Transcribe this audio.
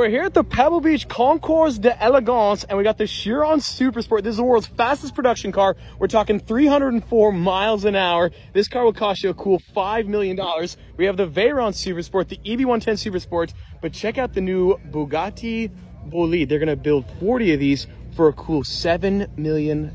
We're here at the Pebble Beach Concours de Elegance, and we got the Chiron Super Sport. This is the world's fastest production car. We're talking 304 miles an hour. This car will cost you a cool $5 million. We have the Veyron Super Sport, the EB One Hundred and Ten Super Sport, but check out the new Bugatti Bolide. They're gonna build 40 of these for a cool $7 million.